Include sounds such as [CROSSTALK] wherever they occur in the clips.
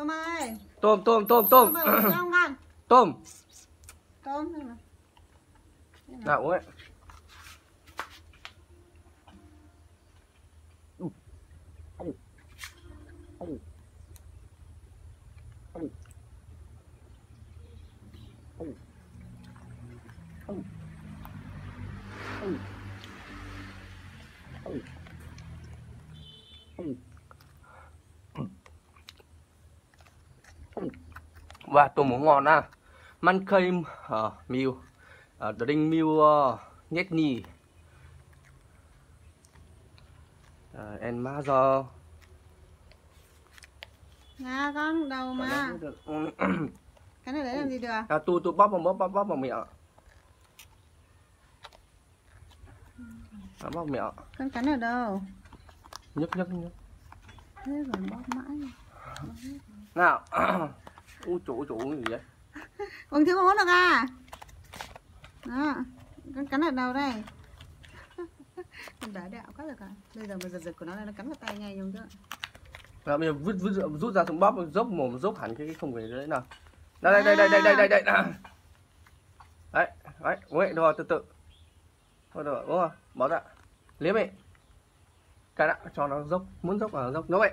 tôm ơi. Tôm tôm tôm tôm. Tôm ơi [CLEARS THROAT] tôm. Tôm này. nào? Uống ấy và tôm muống ngon à man cây uh, miêu uh, đinh miêu uh, nhét nhì. En má do. Nga con đầu mà. [CLEARS THROAT] cái này để làm gì được? À, tu tu bóp vào bóp bóp bóp vào miệng. À, bóp miệng. Con cắn ở đâu? Nhức nhức nhức thế rồi bóp mãi. Nào [CLEARS THROAT] Ôi chỗ ơi, trời ơi, gì vậy? Còn thiếu hố được à? Đó, con cắn ở đâu đây. Con đá đẹo quá được à Bây giờ mà giật giật của nó là nó cắn vào tay ngay nhung chứ. Rồi bây giờ vứt, vứt, rút ra xuống bóp, dốc mồm, dốc hẳn cái, cái không về đấy nào. Đây, đây, đây, đây, đây, đây, đây, đây Đấy, đấy, uống rồi, từ từ. Thôi được, uống rồi, bỏ ra. Liếm ấy Cái đã, cho nó dốc, muốn dốc là dốc, nó vậy.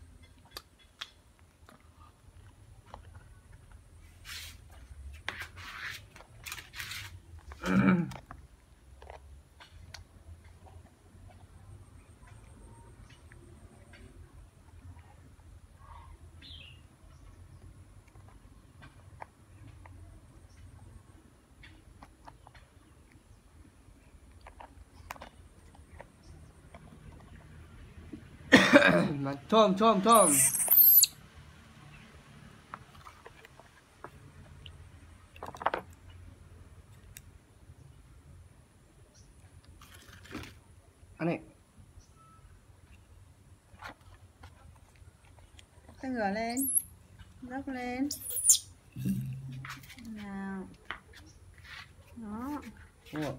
Tom, Tom, Tom. Anh đi. Ta ngửa lên. Dốc lên. Nào. Đó. Ủa.